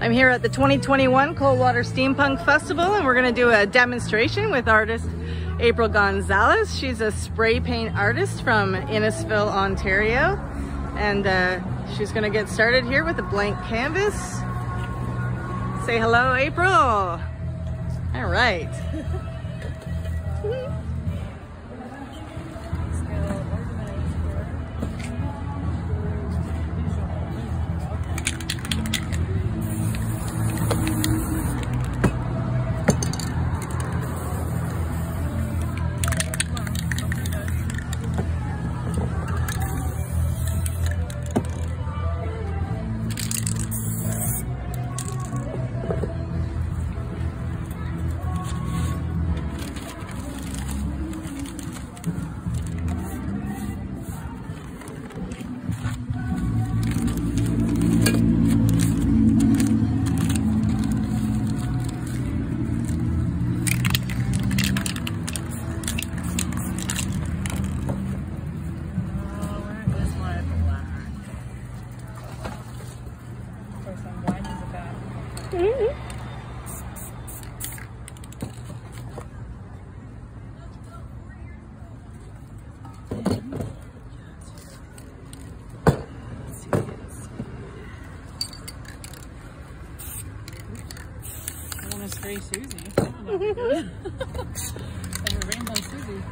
I'm here at the 2021 Coldwater Steampunk Festival and we're gonna do a demonstration with artist April Gonzalez. She's a spray paint artist from Innisfil, Ontario. And uh, she's gonna get started here with a blank canvas. Say hello, April. All right. Spray Susie. A rainbow Susie.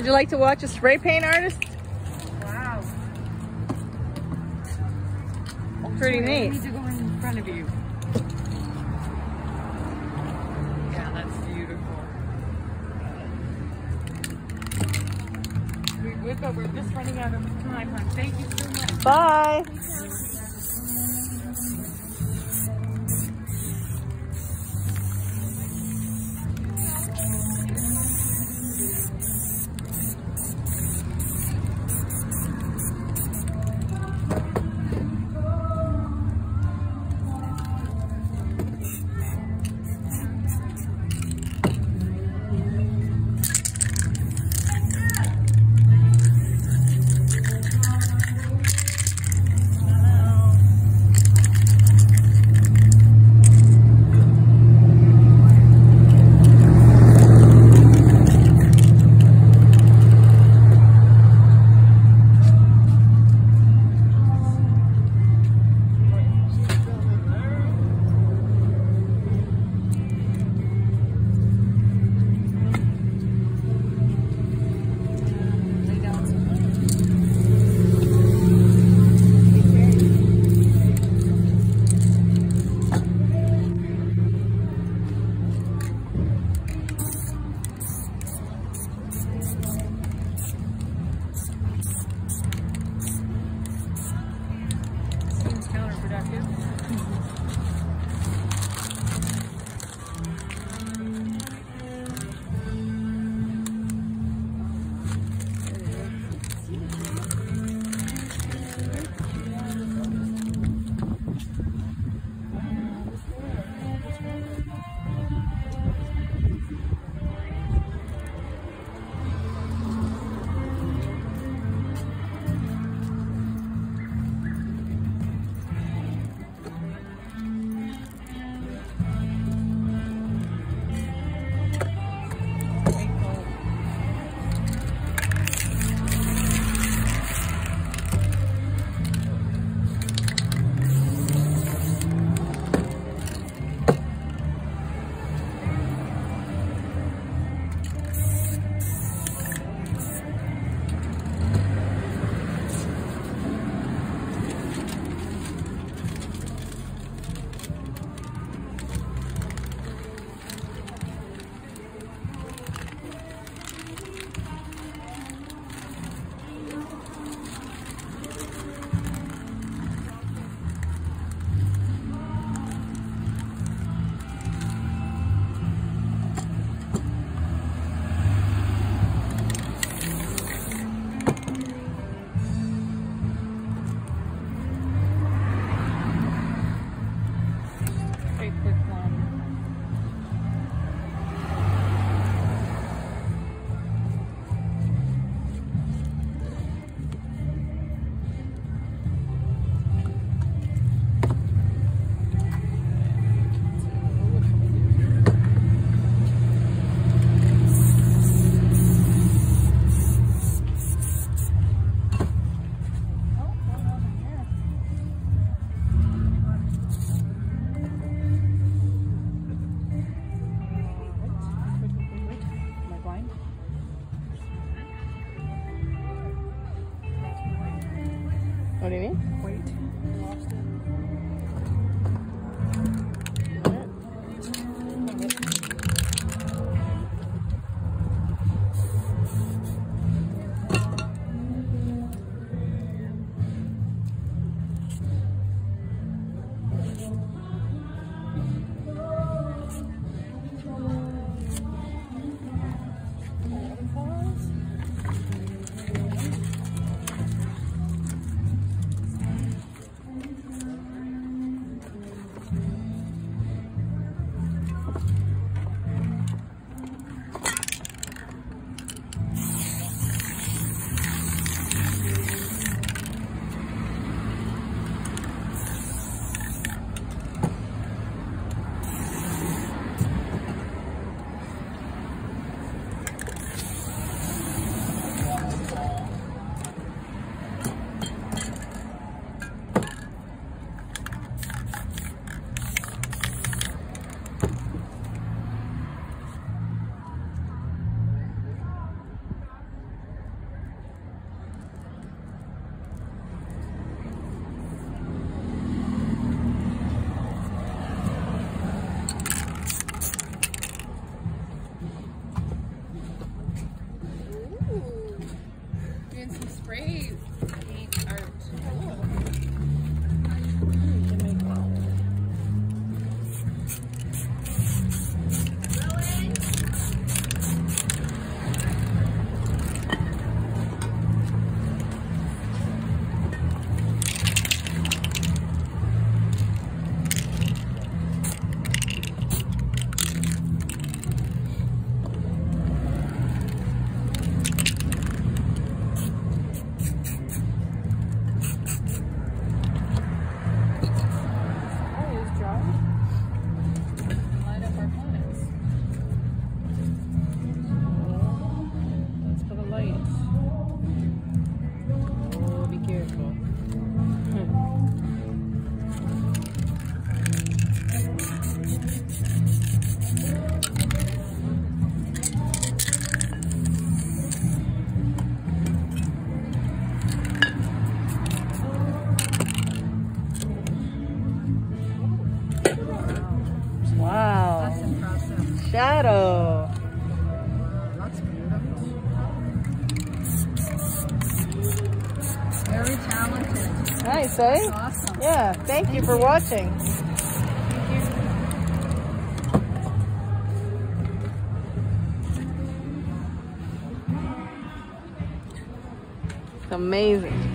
Would you like to watch a spray paint artist? Wow. Pretty I neat. need to go in front of you. Yeah, that's beautiful. We, we, but we're just running out of time. Thank you so much. Bye. back in. What you mean? Wait. Nice, eh? Awesome. Yeah, thank you for watching. It's amazing.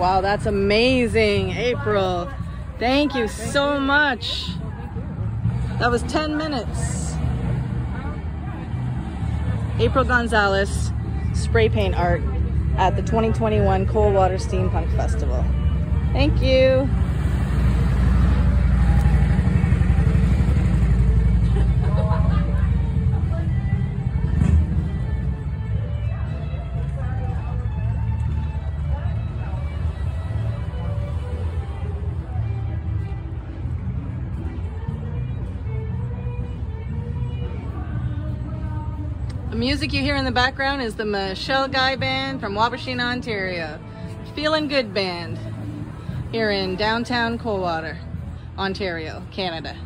Wow, that's amazing, April. Thank you so much. That was 10 minutes. April Gonzalez, spray paint art at the 2021 Coldwater Steampunk Festival. Thank you. music you hear in the background is the Michelle Guy Band from Waubaushene, Ontario. Feeling Good Band here in downtown Coldwater, Ontario, Canada.